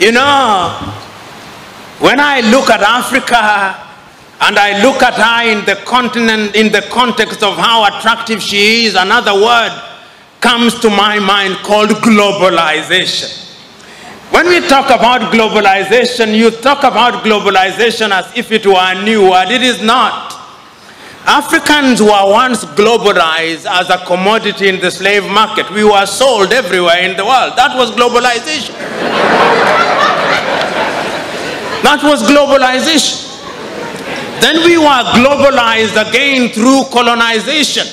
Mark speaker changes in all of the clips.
Speaker 1: You know, when I look at Africa and I look at her in the continent, in the context of how attractive she is, another word comes to my mind called globalization. When we talk about globalization, you talk about globalization as if it were a new word. It is not. Africans were once globalized as a commodity in the slave market. We were sold everywhere in the world. That was globalization. that was globalization. Then we were globalized again through colonization.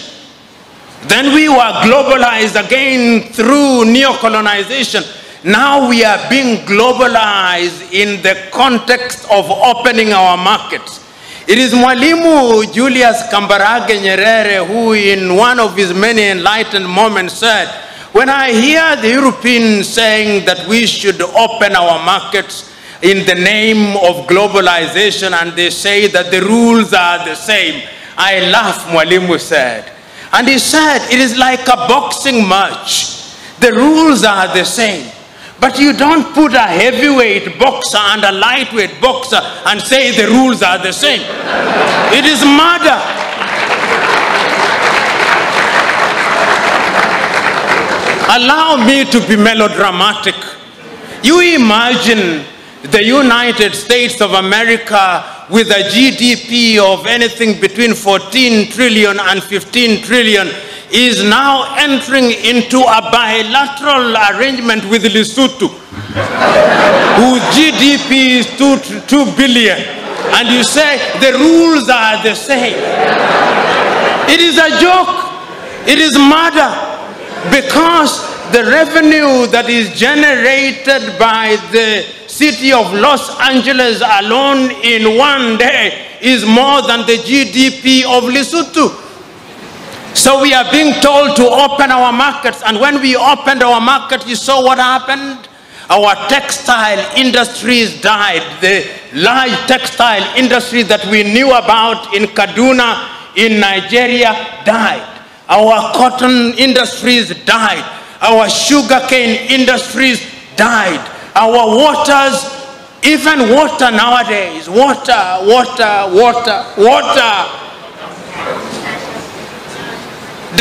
Speaker 1: Then we were globalized again through neo-colonization. Now we are being globalized in the context of opening our markets. It is Mwalimu Julius Kambarage Nyerere who in one of his many enlightened moments said, when I hear the Europeans saying that we should open our markets in the name of globalization and they say that the rules are the same, I laugh, Mwalimu said. And he said, it is like a boxing match. The rules are the same. But you don't put a heavyweight boxer and a lightweight boxer and say the rules are the same. It is murder. Allow me to be melodramatic. You imagine the United States of America with a GDP of anything between 14 trillion and 15 trillion is now entering into a bilateral arrangement with Lesotho, whose GDP is two, 2 billion. And you say the rules are the same. It is a joke. It is murder. Because the revenue that is generated by the city of Los Angeles alone in one day is more than the GDP of Lesotho. So we are being told to open our markets. And when we opened our market, you saw what happened? Our textile industries died. The large textile industry that we knew about in Kaduna, in Nigeria, died. Our cotton industries died. Our sugarcane industries died. Our waters, even water nowadays, water, water, water, water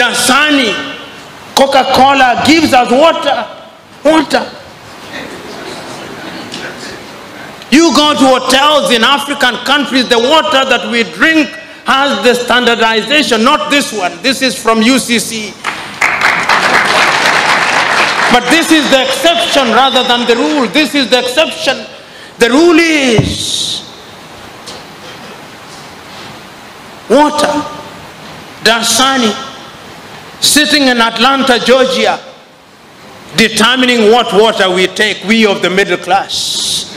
Speaker 1: Dasani, Coca-Cola gives us water, water. You go to hotels in African countries, the water that we drink has the standardization, not this one. This is from UCC. But this is the exception rather than the rule. This is the exception. The rule is water, Dasani, sitting in Atlanta, Georgia, determining what water we take, we of the middle class.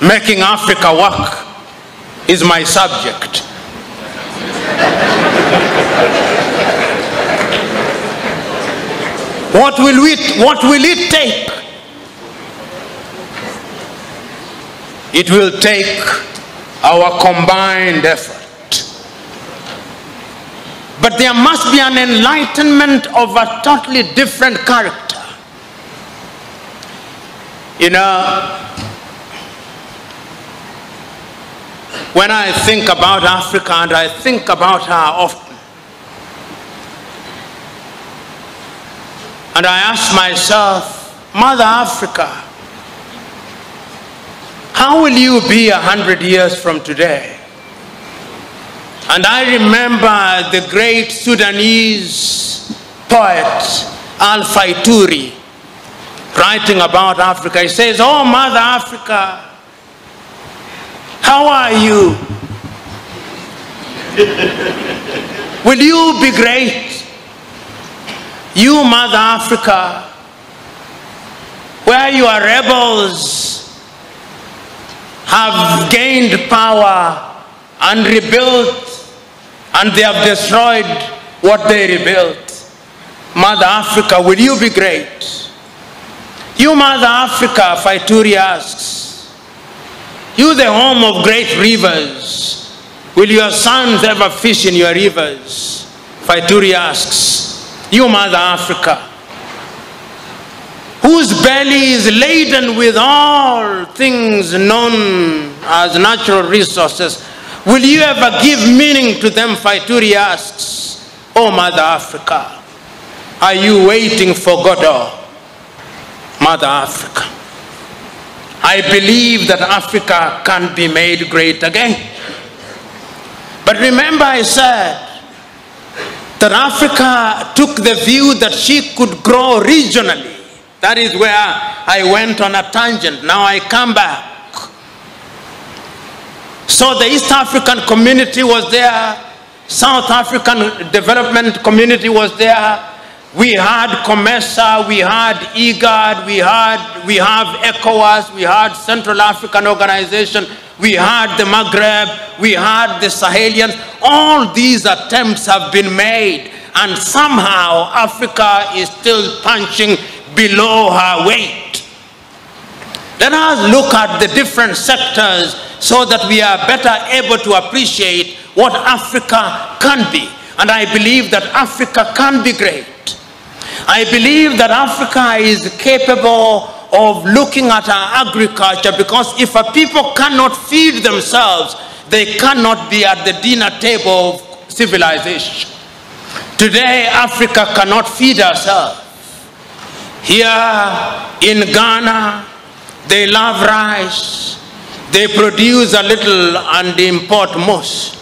Speaker 1: Making Africa work is my subject. what will we, what will it take? It will take our combined effort. But there must be an enlightenment of a totally different character. You know, when I think about Africa and I think about her often, and I ask myself, Mother Africa, how will you be a hundred years from today? And I remember the great Sudanese poet al-Faituri writing about Africa. He says, Oh, Mother Africa, how are you? Will you be great? You, Mother Africa, where your rebels have gained power and rebuilt and they have destroyed what they rebuilt. Mother Africa, will you be great? You, Mother Africa, Faituri asks, you the home of great rivers, will your sons ever fish in your rivers? Faituri asks, you, Mother Africa, whose belly is laden with all things known as natural resources, will you ever give meaning to them? Faituri asks, Oh, Mother Africa, are you waiting for Godot? Mother Africa. I believe that Africa can be made great again. But remember, I said that Africa took the view that she could grow regionally. That is where I went on a tangent. Now I come back. So the East African community was there, South African development community was there, we had COMESA, we had IGAD, we had we have ECOWAS, we had Central African Organization, we had the Maghreb, we had the Sahelians. All these attempts have been made, and somehow Africa is still punching below her weight. Let us look at the different sectors so that we are better able to appreciate what Africa can be. And I believe that Africa can be great. I believe that Africa is capable of looking at our agriculture because if a people cannot feed themselves, they cannot be at the dinner table of civilization. Today, Africa cannot feed herself. Here in Ghana, they love rice. They produce a little and import most.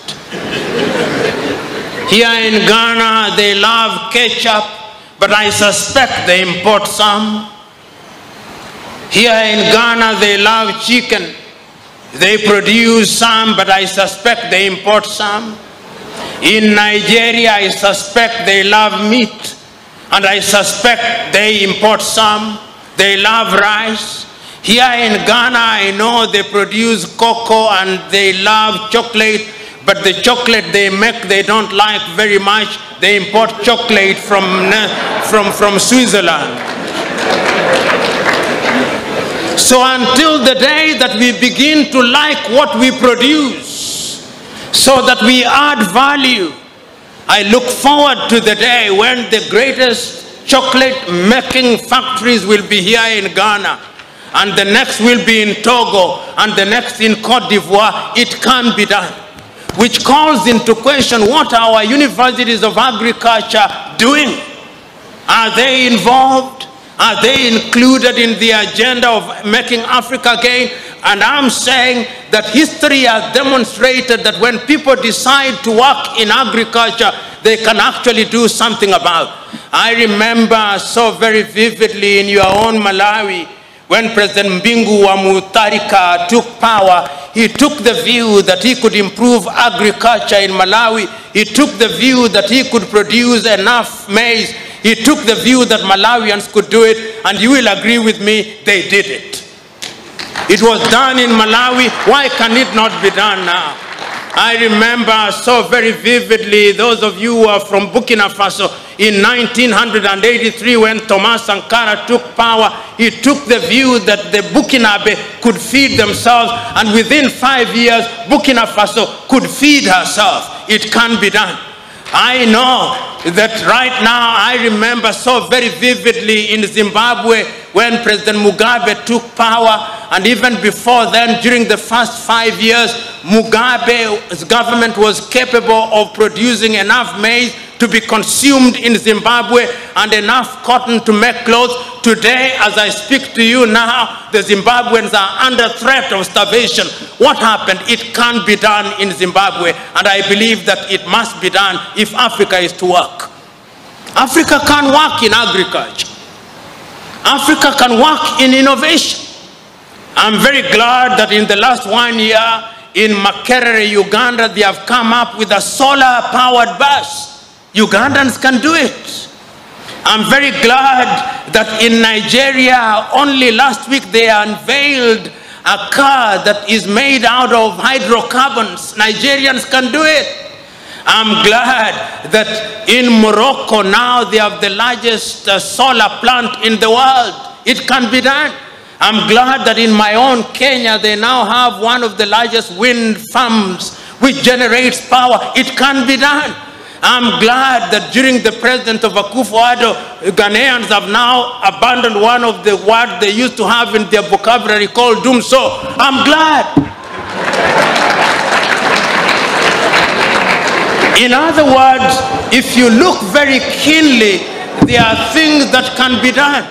Speaker 1: Here in Ghana, they love ketchup but I suspect they import some. Here in Ghana, they love chicken. They produce some, but I suspect they import some. In Nigeria, I suspect they love meat, and I suspect they import some. They love rice. Here in Ghana, I know they produce cocoa and they love chocolate, but the chocolate they make, they don't like very much. They import chocolate from, from, from Switzerland. So until the day that we begin to like what we produce, so that we add value, I look forward to the day when the greatest chocolate making factories will be here in Ghana and the next will be in Togo and the next in Cote d'Ivoire. It can be done which calls into question what our universities of agriculture doing. Are they involved? Are they included in the agenda of making Africa gain? And I'm saying that history has demonstrated that when people decide to work in agriculture, they can actually do something about. I remember so very vividly in your own Malawi, when President Bingu wa Mutharika took power, he took the view that he could improve agriculture in Malawi. He took the view that he could produce enough maize. He took the view that Malawians could do it, and you will agree with me, they did it. It was done in Malawi. Why can it not be done now? I remember so very vividly those of you who are from Burkina Faso in 1983 when Thomas Sankara took power, he took the view that the Burkinabe could feed themselves and within five years Burkina Faso could feed herself. It can be done. I know that right now, I remember so very vividly in Zimbabwe when President Mugabe took power, and even before then, during the first five years, Mugabe's government was capable of producing enough maize to be consumed in Zimbabwe and enough cotton to make clothes. Today, as I speak to you now, the Zimbabweans are under threat of starvation. What happened? It can be done in Zimbabwe, and I believe that it must be done if Africa is to work. Africa can work in agriculture. Africa can work in innovation. I'm very glad that in the last one year in Makerere, Uganda, they have come up with a solar powered bus. Ugandans can do it. I'm very glad that in Nigeria, only last week they unveiled a car that is made out of hydrocarbons. Nigerians can do it. I'm glad that in Morocco now they have the largest uh, solar plant in the world. It can be done. I'm glad that in my own Kenya they now have one of the largest wind farms which generates power. It can be done. I'm glad that during the president of Akufo-Addo, Ghanaians have now abandoned one of the words they used to have in their vocabulary called dumsor. I'm glad. In other words, if you look very keenly, there are things that can be done.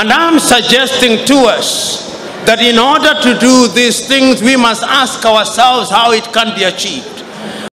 Speaker 1: And I'm suggesting to us that in order to do these things, we must ask ourselves how it can be achieved.